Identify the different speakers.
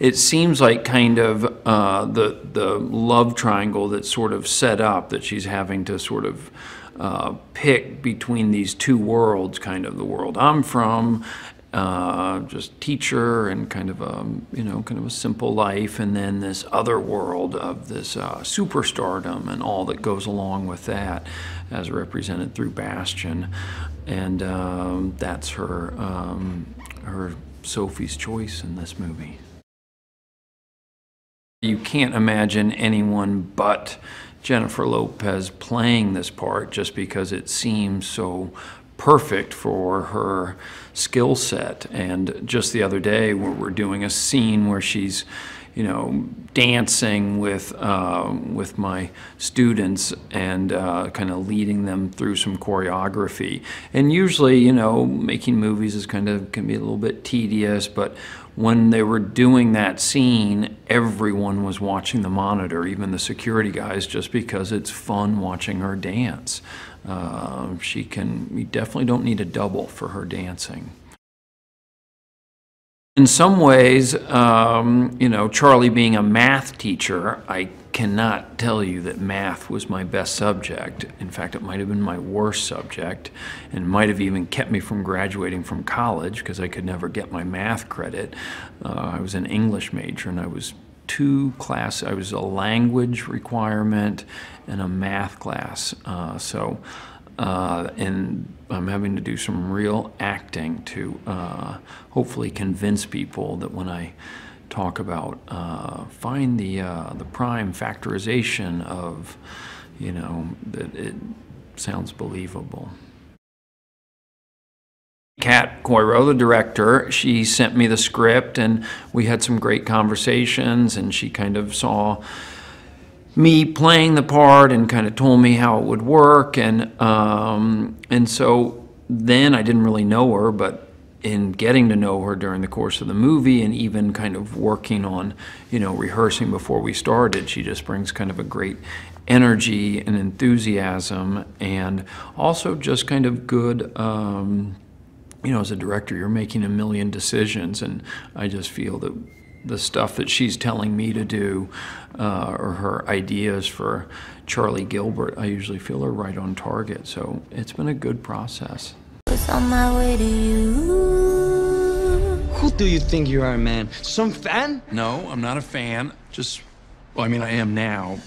Speaker 1: it seems like kind of uh, the the love triangle that's sort of set up that she's having to sort of uh, pick between these two worlds, kind of the world I'm from, uh, just teacher and kind of a you know kind of a simple life, and then this other world of this uh, superstardom and all that goes along with that, as represented through Bastian, and um, that's her um, her Sophie's choice in this movie. You can't imagine anyone but Jennifer Lopez playing this part just because it seems so perfect for her skill set. And just the other day, we're doing a scene where she's, you know, dancing with uh, with my students and uh, kind of leading them through some choreography. And usually, you know, making movies is kind of can be a little bit tedious, but when they were doing that scene, everyone was watching the monitor, even the security guys, just because it's fun watching her dance. Uh, she can, you definitely don't need a double for her dancing. In some ways, um, you know, Charlie being a math teacher, I cannot tell you that math was my best subject. In fact, it might have been my worst subject and might have even kept me from graduating from college because I could never get my math credit. Uh, I was an English major and I was two class. I was a language requirement and a math class. Uh, so, uh, and I'm having to do some real acting to uh, hopefully convince people that when I talk about uh, find the uh, the prime factorization of, you know, that it sounds believable. Kat Coiro, the director, she sent me the script and we had some great conversations and she kind of saw me playing the part and kind of told me how it would work and um, and so then I didn't really know her but in getting to know her during the course of the movie and even kind of working on you know rehearsing before we started she just brings kind of a great energy and enthusiasm and also just kind of good um, you know, as a director, you're making a million decisions, and I just feel that the stuff that she's telling me to do, uh, or her ideas for Charlie Gilbert, I usually feel are right on target. So it's been a good process.
Speaker 2: Who do you think you are, man? Some fan?
Speaker 1: No, I'm not a fan. Just, well, I mean, I am now.